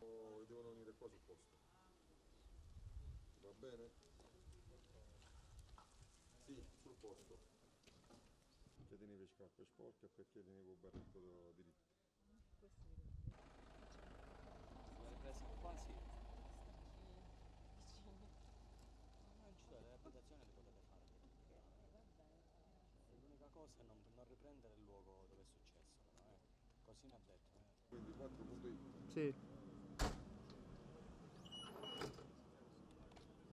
O devono venire qua sul posto? Va bene? Sì, sul posto. Perché tenevi scarpe sporche perché tenevo il cosa è non, non riprendere il luogo dove è successo, però, eh. Così mi ha detto. Eh. Quindi 4.it. Sì.